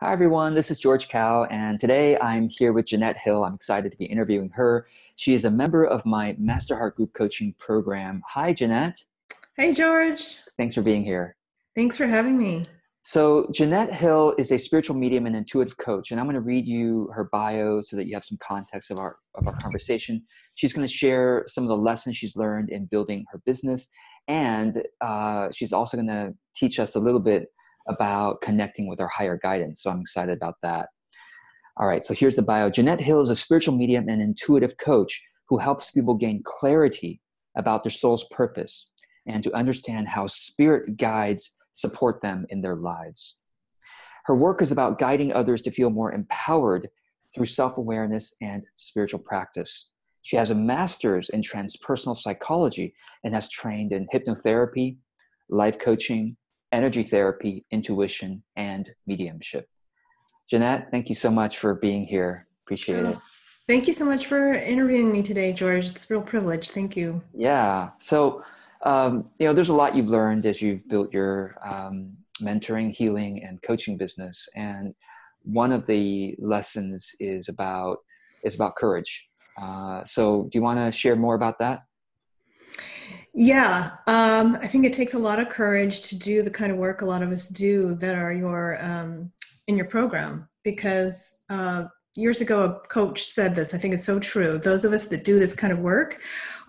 Hi, everyone. This is George Kao, and today I'm here with Jeannette Hill. I'm excited to be interviewing her. She is a member of my MasterHeart Group Coaching Program. Hi, Jeannette. Hey, George. Thanks for being here. Thanks for having me. So, Jeannette Hill is a spiritual medium and intuitive coach, and I'm going to read you her bio so that you have some context of our of our conversation. She's going to share some of the lessons she's learned in building her business, and uh, she's also going to teach us a little bit about connecting with our higher guidance. So I'm excited about that. All right, so here's the bio. Jeannette Hill is a spiritual medium and intuitive coach who helps people gain clarity about their soul's purpose and to understand how spirit guides support them in their lives. Her work is about guiding others to feel more empowered through self awareness and spiritual practice. She has a master's in transpersonal psychology and has trained in hypnotherapy, life coaching, energy therapy, intuition, and mediumship. Jeannette, thank you so much for being here. Appreciate it. Thank you so much for interviewing me today, George. It's a real privilege. Thank you. Yeah. So, um, you know, there's a lot you've learned as you've built your um, mentoring, healing, and coaching business. And one of the lessons is about is about courage. Uh, so, do you want to share more about that? Yeah, um, I think it takes a lot of courage to do the kind of work a lot of us do that are your um, in your program. Because uh, years ago, a coach said this. I think it's so true. Those of us that do this kind of work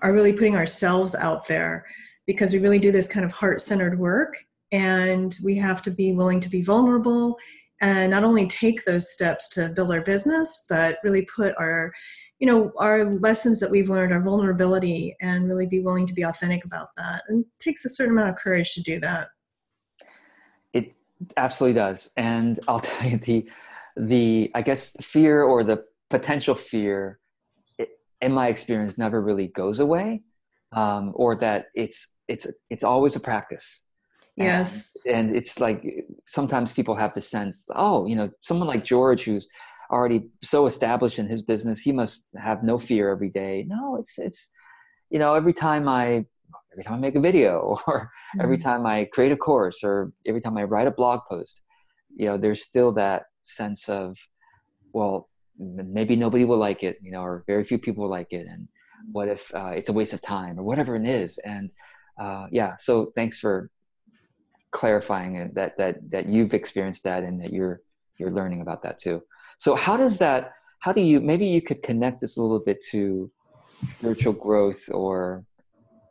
are really putting ourselves out there because we really do this kind of heart-centered work, and we have to be willing to be vulnerable and not only take those steps to build our business, but really put our you know our lessons that we've learned our vulnerability and really be willing to be authentic about that. And takes a certain amount of courage to do that. It absolutely does. And i'll tell you the the i guess fear or the potential fear it, in my experience never really goes away um, or that it's it's it's always a practice yes. and, and it's like sometimes people have the sense oh you know someone like george who's already so established in his business he must have no fear every day. No it's it's you know every time i every time i make a video or mm-hmm. every time i create a course or every time i write a blog post you know there's still that sense of well maybe nobody will like it you know or very few people will like it and what if uh, it's a waste of time or whatever it is. And uh, yeah so thanks for clarifying it, that that that you've experienced that and that you're you're learning about that too so how does that? How do you? Maybe you could connect this a little bit to spiritual growth or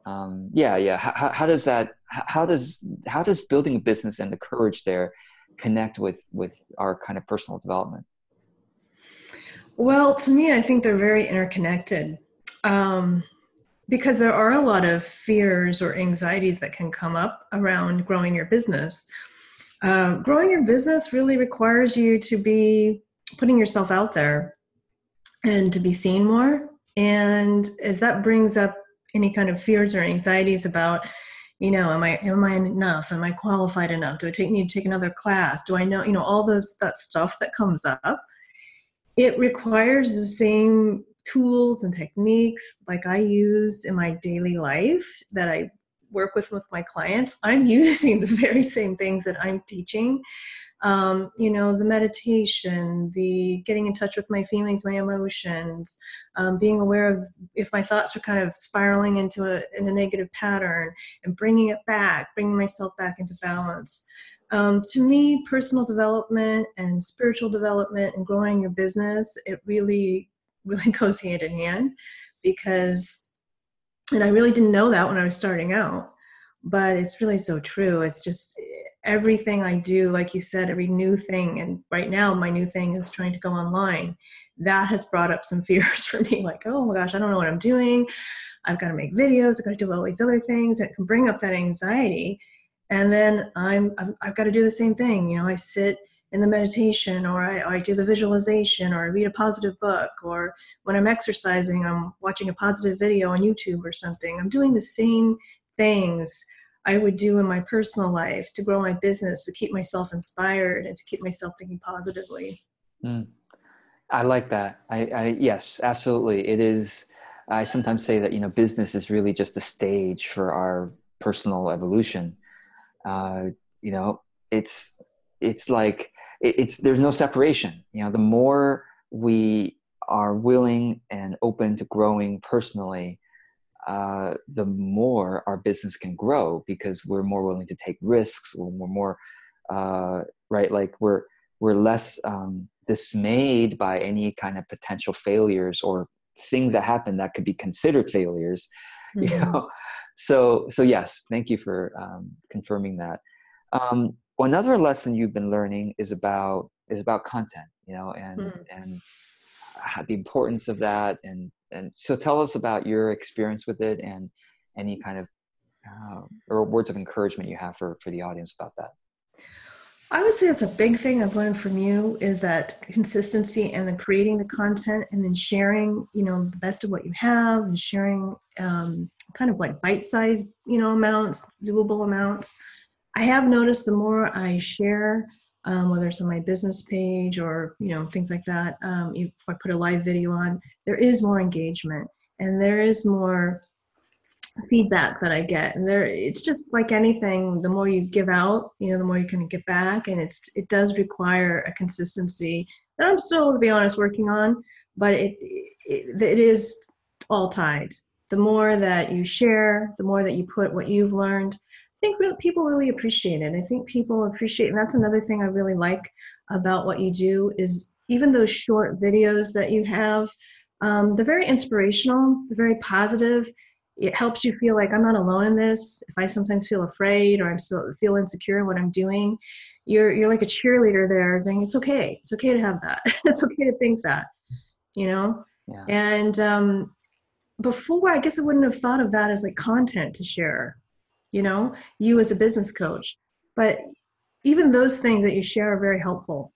um, yeah yeah how, how does that how does how does building a business and the courage there connect with with our kind of personal development well to me i think they're very interconnected um, because there are a lot of fears or anxieties that can come up around growing your business uh, growing your business really requires you to be putting yourself out there and to be seen more. And as that brings up any kind of fears or anxieties about, you know, am I am I enough? Am I qualified enough? Do I take need to take another class? Do I know, you know, all those that stuff that comes up? It requires the same tools and techniques like I used in my daily life that I work with with my clients. I'm using the very same things that I'm teaching um, you know, the meditation, the getting in touch with my feelings, my emotions, um, being aware of if my thoughts are kind of spiraling into a, in a negative pattern and bringing it back, bringing myself back into balance. Um, to me, personal development and spiritual development and growing your business, it really, really goes hand in hand because, and I really didn't know that when I was starting out, but it's really so true. It's just, everything I do, like you said, every new thing, and right now my new thing is trying to go online. That has brought up some fears for me, like, oh my gosh, I don't know what I'm doing. I've got to make videos. I've got to do all these other things. It can bring up that anxiety. And then I'm, I've, I've got to do the same thing. You know, I sit in the meditation or I, or I do the visualization or I read a positive book or when I'm exercising, I'm watching a positive video on YouTube or something. I'm doing the same things I would do in my personal life to grow my business, to keep myself inspired, and to keep myself thinking positively. Mm. I like that. I, I yes, absolutely. It is. I sometimes say that you know business is really just a stage for our personal evolution. Uh, you know, it's it's like it's there's no separation. You know, the more we are willing and open to growing personally, uh, the more our business can grow because we're more willing to take risks. We're more, uh, right? Like we're we're less um, dismayed by any kind of potential failures or things that happen that could be considered failures. Mm-hmm. You know, so so yes, thank you for um, confirming that. Um, another lesson you've been learning is about is about content. You know, and mm-hmm. and the importance of that and and so tell us about your experience with it and any kind of uh, or words of encouragement you have for for the audience about that i would say it's a big thing i've learned from you is that consistency and then creating the content and then sharing you know the best of what you have and sharing um, kind of like bite-sized you know amounts doable amounts i have noticed the more i share um, whether it's on my business page or you know things like that. Um, if I put a live video on, there is more engagement and there is more feedback that I get. And there, it's just like anything. The more you give out, you know, the more you can get back, and it's it does require a consistency that I'm still, to be honest, working on. But it, it, it is all tied. The more that you share, the more that you put what you've learned, think really, people really appreciate it. I think people appreciate, and that's another thing I really like about what you do is even those short videos that you have, um, they're very inspirational, they're very positive. It helps you feel like I'm not alone in this. If I sometimes feel afraid or I'm still feel insecure in what I'm doing, you're you're like a cheerleader there, saying it's okay. It's okay to have that. it's okay to think that, you know. Yeah. And um, before, I guess I wouldn't have thought of that as like content to share you know you as a business coach. But even those things that you share are very helpful.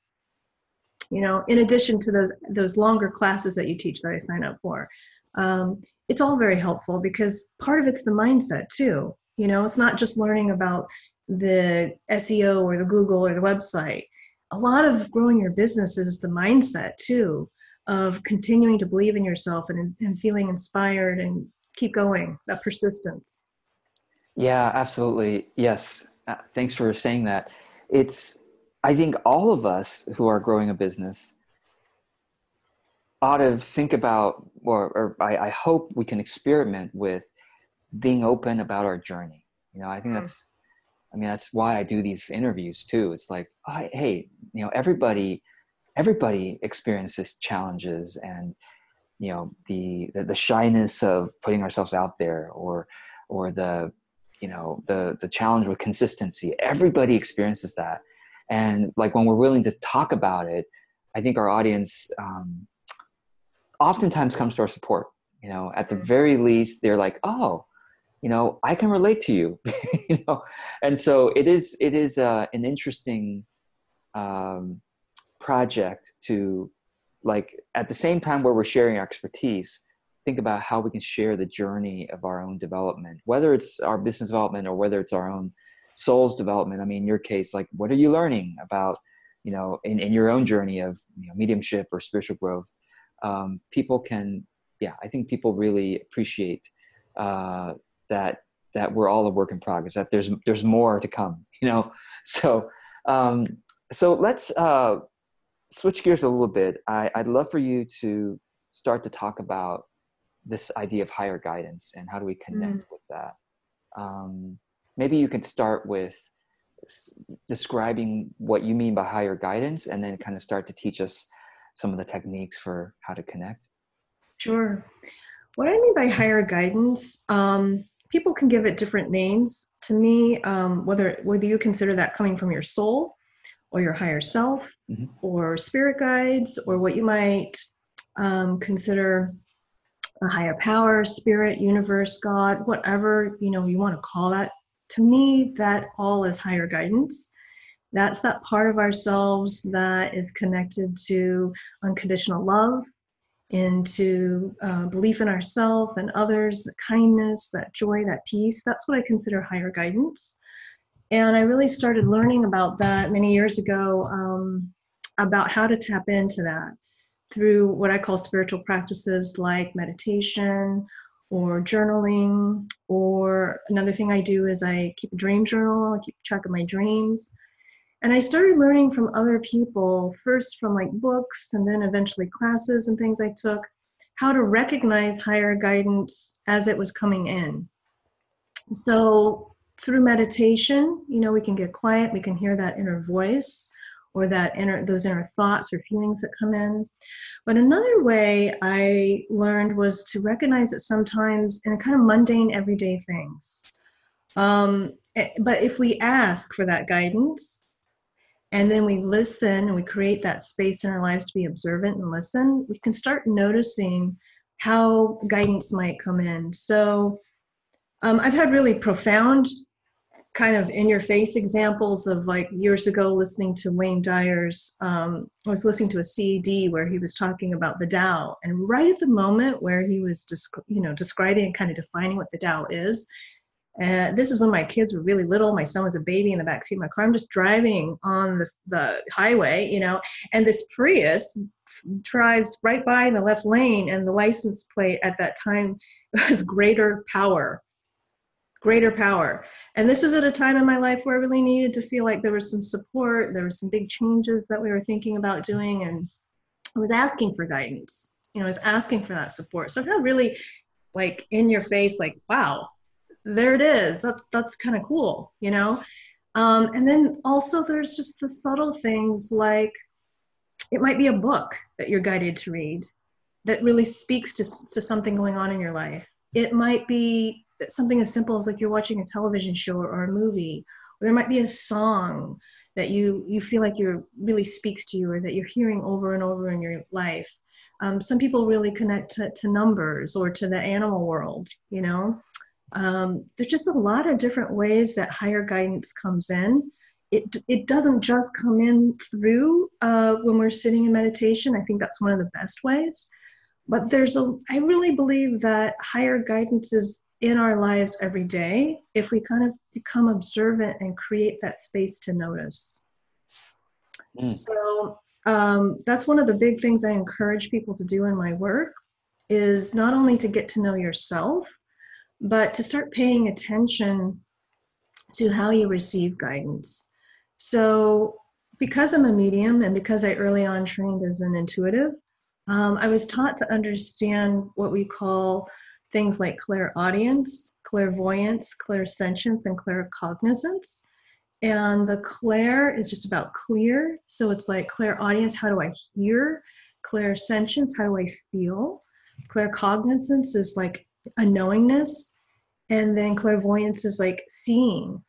You know in addition to those those longer classes that you teach that i sign up for um, it's all very helpful because part of it's the mindset too. You know it's not just learning about the seo or the google or the website. A lot of growing your business is the mindset too of continuing to believe in yourself and, and feeling inspired and keep going that persistence yeah, absolutely. Yes. Uh, thanks for saying that. It's, I think all of us who are growing a business ought to think about, or, or I, I, hope we can experiment with being open about our journey. You know, I think mm. that's, I mean, that's why I do these interviews too. It's like, oh, hey, you know, everybody, everybody experiences challenges and, you know, the, the, the shyness of putting ourselves out there or, or the you know the the challenge with consistency. Everybody experiences that. And like when we're willing to talk about it i think our audience um, oftentimes comes to our support. You know at the mm. very least they're like oh you know i can relate to you. You know? And so it is it is uh, an interesting um, project to like at the same time where we're sharing our expertise think about how we can share the journey of our own development, whether it's our business development or whether it's our own soul's development. I mean, in your case, like what are you learning about, you know, in, in your own journey of you know, mediumship or spiritual growth? Um, people can, yeah, I think people really appreciate uh, that that we're all a work in progress. That there's there's more to come, you know. So um, so let's uh, switch gears a little bit. I, I'd love for you to start to talk about this idea of higher guidance and how do we connect mm. with that um, maybe you can start with describing what you mean by higher guidance and then kind of start to teach us some of the techniques for how to connect sure what i mean by higher guidance um, people can give it different names to me um, whether whether you consider that coming from your soul or your higher self mm-hmm. or spirit guides or what you might um, consider a higher power, spirit, universe, God, whatever you know you want to call that. To me, that all is higher guidance. That's that part of ourselves that is connected to unconditional love, into uh, belief in ourselves and others, the kindness, that joy, that peace. That's what I consider higher guidance. And I really started learning about that many years ago um, about how to tap into that through what I call spiritual practices like meditation or journaling. Or another thing I do is I keep a dream journal, I keep track of my dreams. And I started learning from other people, first from like books and then eventually classes and things I took, how to recognize higher guidance as it was coming in. So through meditation, you know, we can get quiet, we can hear that inner voice or that inner those inner thoughts or feelings that come in. But another way I learned was to recognize that sometimes in a kind of mundane everyday things. Um, eh, but if we ask for that guidance and then we listen and we create that space in our lives to be observant and listen, we can start noticing how guidance might come in. So um, I've had really profound kind of in your face examples of like years ago listening to Wayne Dyer's, um, I was listening to a CD where he was talking about the Tao. And right at the moment where he was, desc- you know, describing and kind of defining what the Tao is, and this is when my kids were really little. My son was a baby in the backseat of my car. I'm just driving on the, the highway, you know, and this Prius drives right by in the left lane, and the license plate at that time was greater power. Greater power. And this was at a time in my life where I really needed to feel like there was some support, there was some big changes that we were thinking about doing, and I was asking for guidance. You know, I was asking for that support. So I felt really like in your face, like, wow, there it is. That, that's kind of cool, you know? Um, and then also there's just the subtle things like it might be a book that you're guided to read that really speaks to, to something going on in your life. It might be something as simple as like you're watching a television show or a movie, or there might be a song that you you feel like you're really speaks to you or that you're hearing over and over in your life. Um, some people really connect to, to numbers or to the animal world, you know. Um, there's just a lot of different ways that higher guidance comes in. It, it doesn't just come in through uh, when we're sitting in meditation. I think that's one of the best ways. But there's a, I really believe that higher guidance is in our lives every day if we kind of become observant and create that space to notice. Mm. So um, that's one of the big things I encourage people to do in my work is not only to get to know yourself, but to start paying attention to how you receive guidance. So, because I'm a medium and because I early on trained as an intuitive, um, I was taught to understand what we call things like clairaudience, clairvoyance, clairsentience, and claircognizance. And the clair is just about clear. So it's like clairaudience, how do I hear? Clairsentience, how do I feel? Claircognizance is like a knowingness and then clairvoyance is like seeing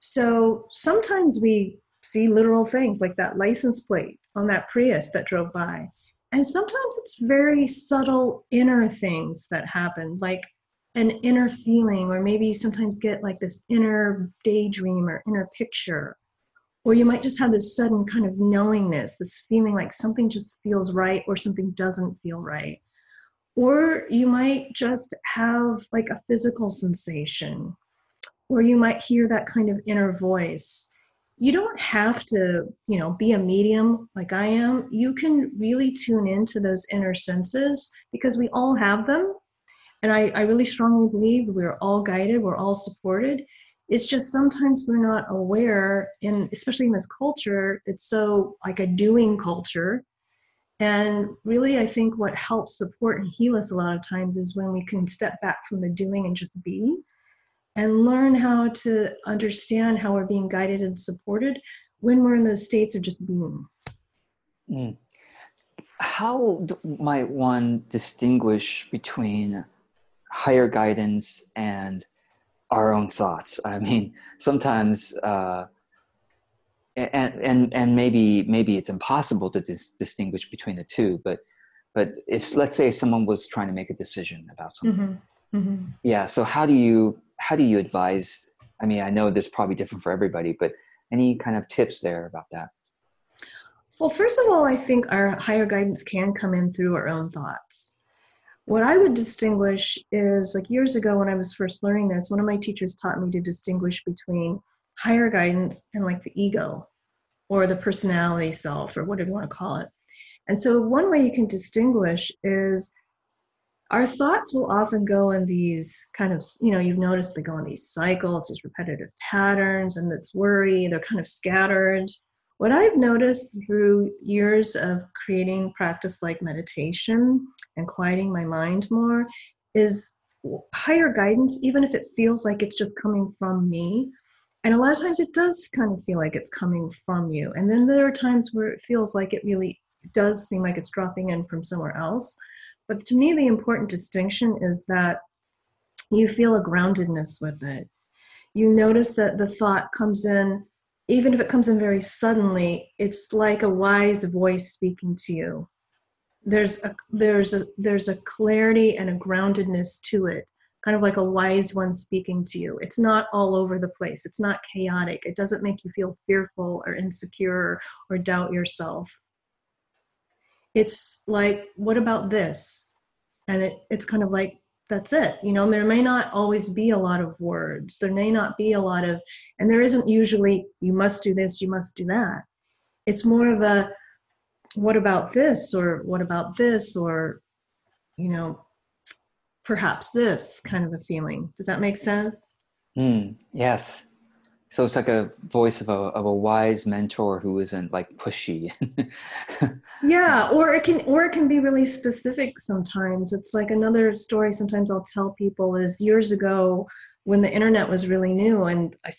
so sometimes we see literal things like that license plate on that prius that drove by and sometimes it's very subtle inner things that happen like an inner feeling or maybe you sometimes get like this inner daydream or inner picture. Or you might just have this sudden kind of knowingness this feeling like something just feels right or something doesn't feel right. Or you might just have like a physical sensation, or you might hear that kind of inner voice. You don't have to, you know, be a medium like I am. You can really tune into those inner senses because we all have them. And I, I really strongly believe we're all guided, we're all supported. It's just sometimes we're not aware, and especially in this culture, it's so like a doing culture and really, I think what helps support and heal us a lot of times is when we can step back from the doing and just be and learn how to understand how we're being guided and supported when we're in those states of just being. Mm. How might one distinguish between higher guidance and our own thoughts? I mean, sometimes. Uh, and and and maybe maybe it's impossible to dis- distinguish between the two but but if let's say someone was trying to make a decision about something mm-hmm. Mm-hmm. yeah so how do you how do you advise i mean i know this probably different for everybody but any kind of tips there about that well first of all i think our higher guidance can come in through our own thoughts what i would distinguish is like years ago when i was first learning this one of my teachers taught me to distinguish between higher guidance and like the ego or the personality self or whatever you want to call it. And so, one way you can distinguish is our thoughts will often go in these kind of, you know, you've noticed they go in these cycles, these repetitive patterns, and it's worry, they're kind of scattered. what I've noticed through years of creating practice like meditation and quieting my mind more is higher guidance, even if it feels like it's just coming from me. And a lot of times it does kind of feel like it's coming from you. And then there are times where it feels like it really does seem like it's dropping in from somewhere else. But to me, the important distinction is that you feel a groundedness with it. You notice that the thought comes in even if it comes in very suddenly, it's like a wise voice speaking to you. There's a there's a there's a clarity and a groundedness to it, kind of like a wise one speaking to you. It's not all over the place. It's not chaotic. It doesn't make you feel fearful or insecure or doubt yourself. It's like, what about this? And it, it's kind of like that's it you know? There may not always be a lot of words. There may not be a lot of and there isn't usually you must do this you must do that. It's more of a what about this or what about this or you know perhaps this kind of a feeling. Does that make sense? Mm, yes so it's like a voice of a of a wise mentor who isn't like pushy. yeah, um, or it can or it can be really specific sometimes. It's like another story sometimes I'll tell people is years ago when the internet was really new and I,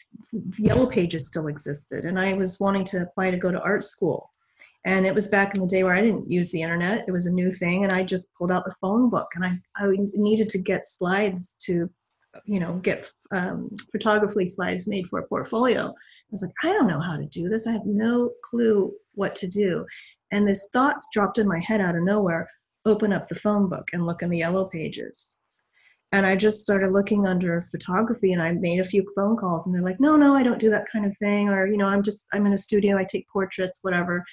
yellow pages still existed and I was wanting to apply to go to art school. And it was back in the day where I didn't use the internet. It was a new thing and I just pulled out the phone book and I, I needed to get slides to you know get um, photography slides made for a portfolio. I was like i don't know how to do this. I have no clue what to do. And this thought dropped in my head out of nowhere open up the phone book and look in the yellow pages. And i just started looking under photography and i made a few phone calls and they're like no no i don't do that kind of thing. Or you know i'm just i'm in a studio i take portraits whatever.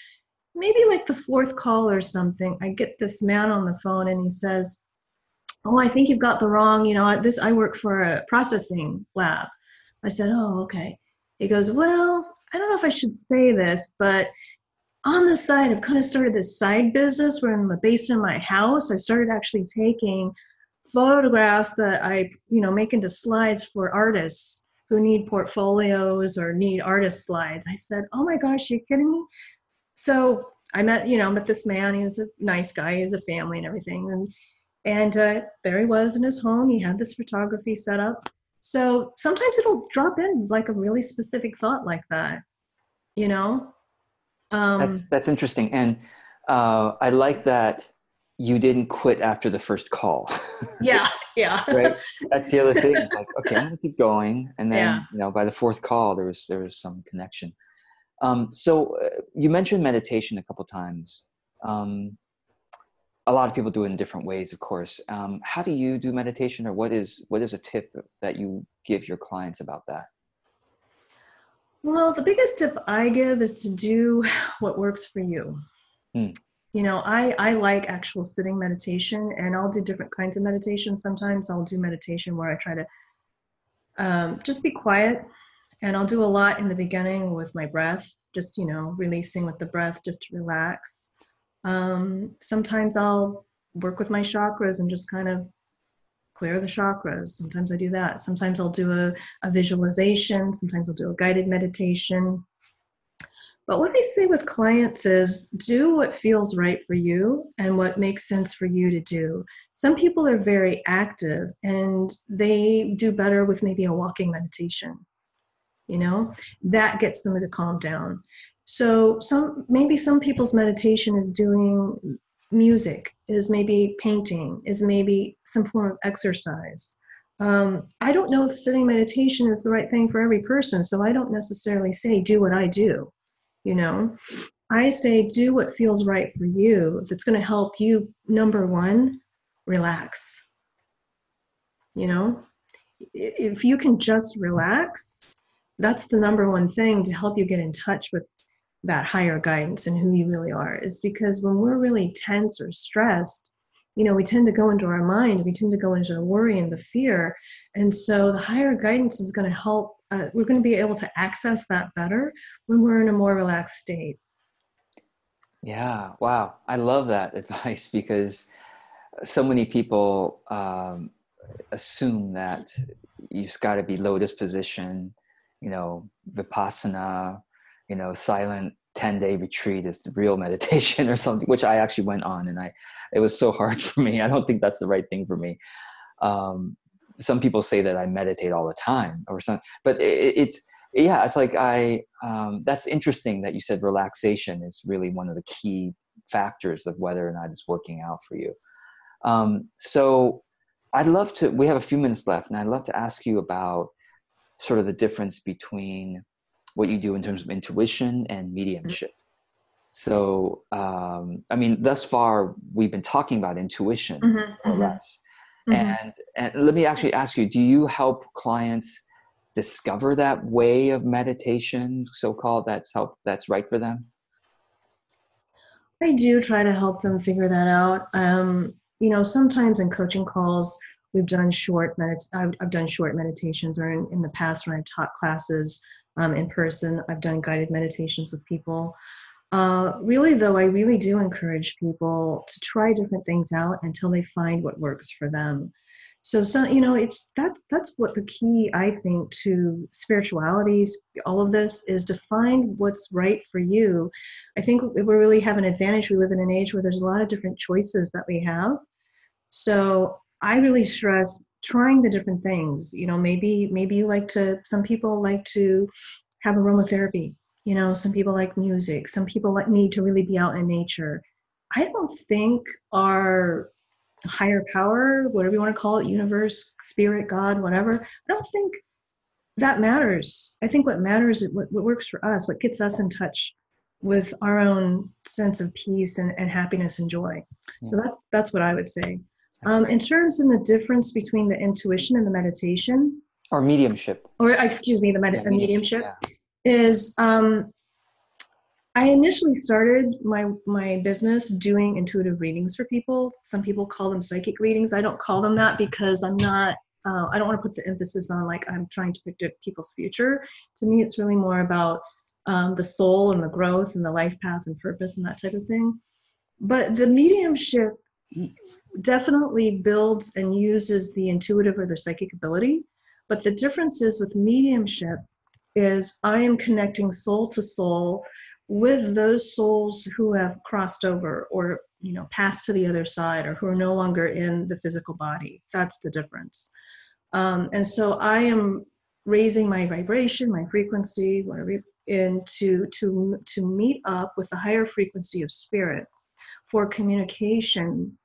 Maybe like the fourth call or something i get this man on the phone and he says oh i think you've got the wrong you know this i work for a processing lab. I said oh okay. He goes well i don't know if i should say this but on the side i've kind of started this side business where in the basement of my house. I've started actually taking photographs that i you know make into slides for artists who need portfolios or need artist slides. I said oh my gosh you're kidding me? So i met you know met this man. He was a nice guy. He has a family and everything. And and uh, there he was in his home. He had this photography set up. So sometimes it'll drop in like a really specific thought like that, you know? Um, that's, that's interesting. And uh, I like that you didn't quit after the first call. yeah, yeah. right. That's the other thing. like, okay, I'm gonna keep going, and then yeah. you know, by the fourth call, there was there was some connection. Um, so uh, you mentioned meditation a couple times. Um, a lot of people do it in different ways of course. Um, how do you do meditation or what is what is a tip that you give your clients about that? Well the biggest tip i give is to do what works for you. Hmm. you know i i like actual sitting meditation and i'll do different kinds of meditation. Sometimes i'll do meditation where i try to um, just be quiet and i'll do a lot in the beginning with my breath just you know releasing with the breath just to relax um, sometimes I'll work with my chakras and just kind of clear the chakras. Sometimes I do that. Sometimes I'll do a, a visualization. Sometimes I'll do a guided meditation. But what I say with clients is do what feels right for you and what makes sense for you to do. Some people are very active and they do better with maybe a walking meditation. You know, that gets them to calm down. So some maybe some people's meditation is doing music, is maybe painting, is maybe some form of exercise. Um, I don't know if sitting meditation is the right thing for every person, so I don't necessarily say do what I do. You know, I say do what feels right for you. That's going to help you. Number one, relax. You know, if you can just relax, that's the number one thing to help you get in touch with that higher guidance and who you really are is because when we're really tense or stressed you know we tend to go into our mind we tend to go into the worry and the fear. And so the higher guidance is going to help uh, we're going to be able to access that better when we're in a more relaxed state. Yeah wow. I love that advice because so many people um, assume that you've got to be lotus position you know vipassana you know silent 10 day retreat is real meditation or something, which I actually went on and I, it was so hard for me. I don't think that's the right thing for me. Um, some people say that I meditate all the time or something, but it, it's, yeah, it's like I, um, that's interesting that you said relaxation is really one of the key factors of whether or not it's working out for you. Um, so I'd love to, we have a few minutes left and I'd love to ask you about sort of the difference between what you do in terms of intuition and mediumship. So, um, I mean, thus far we've been talking about intuition mm-hmm, or mm-hmm. less. Mm-hmm. And, and let me actually ask you: Do you help clients discover that way of meditation, so-called, that's help that's right for them? I do try to help them figure that out. Um, you know, sometimes in coaching calls, we've done short medit- I've, I've done short meditations, or in, in the past when I've taught classes, um, in person. I've done guided meditations with people. Uh, really, though, I really do encourage people to try different things out until they find what works for them. So, so you know, it's that's that's what the key I think to spirituality, all of this is to find what's right for you. I think we really have an advantage. We live in an age where there's a lot of different choices that we have. So, I really stress trying the different things you know maybe maybe you like to some people like to have aromatherapy you know some people like music some people like need to really be out in nature. I don't think our higher power whatever you want to call it universe spirit god whatever i don't think that matters. I think what matters is what, what works for us what gets us in touch with our own sense of peace and, and happiness and joy. Yeah. so hmm. that's that's what i would say um, in terms of the difference between the intuition and the meditation, or mediumship, or excuse me, the, med- yeah, the mediumship, yeah. is um, I initially started my my business doing intuitive readings for people. Some people call them psychic readings. I don't call them that because I'm not. Uh, I don't want to put the emphasis on like I'm trying to predict people's future. To me, it's really more about um, the soul and the growth and the life path and purpose and that type of thing. But the mediumship definitely builds and uses the intuitive or the psychic ability. But the difference is with mediumship is I am connecting soul to soul with those souls who have crossed over or you know passed to the other side or who are no longer in the physical body. That's the difference. Um, and so I am raising my vibration, my frequency, whatever, into to to meet up with the higher frequency of spirit for communication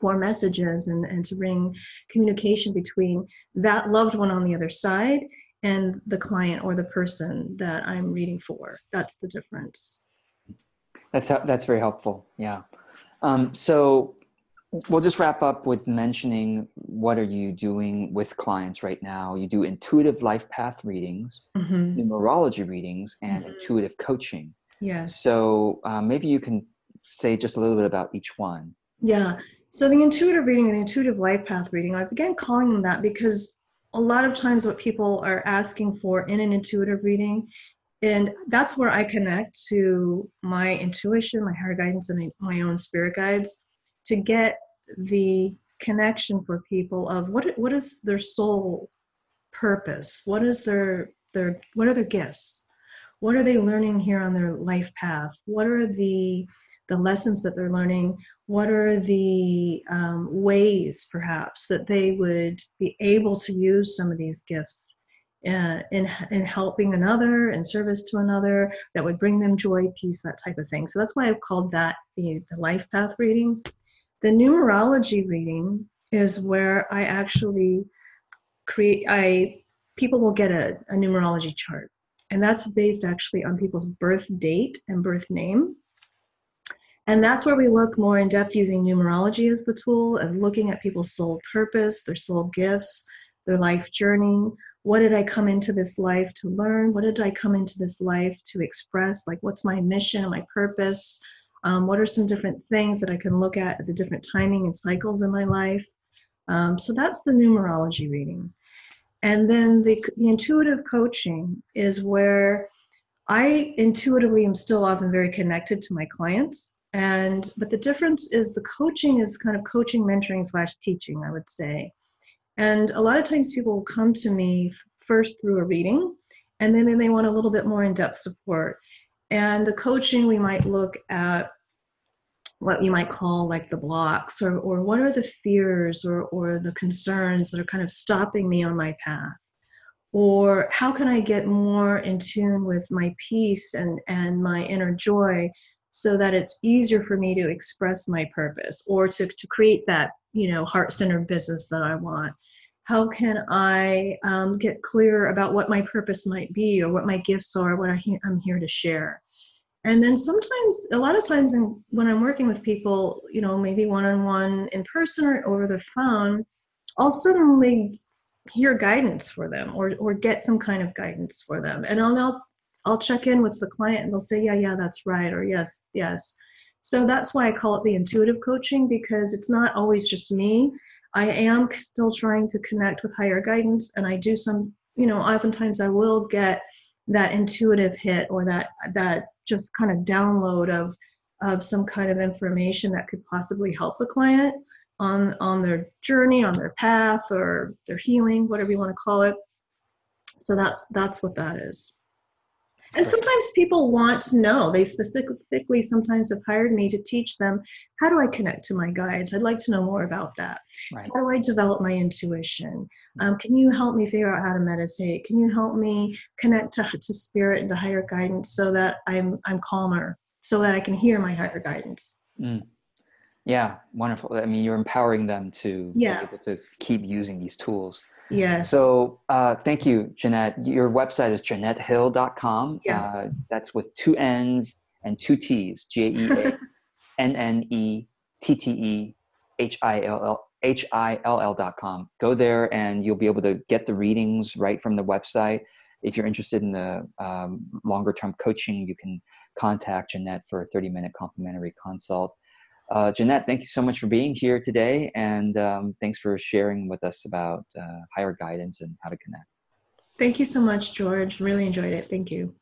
for messages and, and to bring communication between that loved one on the other side and the client or the person that I'm reading for. That's the difference. That's that's very helpful. Yeah. Um, so we'll just wrap up with mentioning what are you doing with clients right now? You do intuitive life path readings, mm-hmm. numerology readings, and mm-hmm. intuitive coaching. Yes. So uh, maybe you can say just a little bit about each one. Yeah. So the intuitive reading and the intuitive life path reading, I began calling them that because a lot of times what people are asking for in an intuitive reading, and that's where I connect to my intuition, my higher guidance, and my own spirit guides to get the connection for people of what what is their soul purpose, what is their their what are their gifts, what are they learning here on their life path, what are the the lessons that they're learning what are the um, ways perhaps that they would be able to use some of these gifts uh, in, in helping another in service to another that would bring them joy peace that type of thing. So that's why i've called that the, the life path reading. The numerology reading is where i actually create i people will get a, a numerology chart. And that's based actually on people's birth date and birth name and that's where we look more in depth using numerology as the tool of looking at people's soul purpose, their soul gifts, their life journey. What did I come into this life to learn? What did I come into this life to express? Like, what's my mission, my purpose? Um, what are some different things that I can look at at the different timing and cycles in my life? Um, so that's the numerology reading. And then the, the intuitive coaching is where I intuitively am still often very connected to my clients and but the difference is the coaching is kind of coaching mentoring slash teaching i would say. And a lot of times people will come to me first through a reading and then they want a little bit more in-depth support. And the coaching, we might look at what you might call like the blocks or, or what are the fears or, or the concerns that are kind of stopping me on my path? Or how can i get more in tune with my peace and and my inner joy so that it's easier for me to express my purpose or to, to create that you know heart-centered business that i want. How can i um, get clear about what my purpose might be or what my gifts are what I, i'm here to share? And then sometimes a lot of times in, when i'm working with people you know maybe one-on-one in person or over the phone i'll suddenly hear guidance for them or or get some kind of guidance for them. And i'll i'll, I'll check in with the client and they'll say yeah yeah that's right or yes yes. So that's why i call it the intuitive coaching because it's not always just me. I am still trying to connect with higher guidance and i do some you know oftentimes i will get that intuitive hit or that that just kind of download of of some kind of information that could possibly help the client on on their journey on their path or their healing whatever you want to call it. So that's that's what that is and sometimes people want to know. They specifically sometimes have hired me to teach them how do i connect to my guides? I'd like to know more about that. Right. how do i develop my intuition? Um, can you help me figure out how to meditate? Can you help me connect to, to spirit and to higher guidance so that i'm i'm calmer so that i can hear my higher guidance? Mm. yeah wonderful. I mean you're empowering them to yeah. be able to keep using these tools Yes. So uh, thank you, Jeannette. Your website is jeannettehill.com. Yeah. Uh, that's with two N's and two T's. J E A N N E T T E H I L L H I L L dot. Go there and you'll be able to get the readings right from the website. If you're interested in the um, longer term coaching, you can contact Jeannette for a 30 minute complimentary consult. Uh, Jeannette, thank you so much for being here today, and um, thanks for sharing with us about uh, higher guidance and how to connect. Thank you so much, George. Really enjoyed it. Thank you.